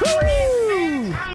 Woo!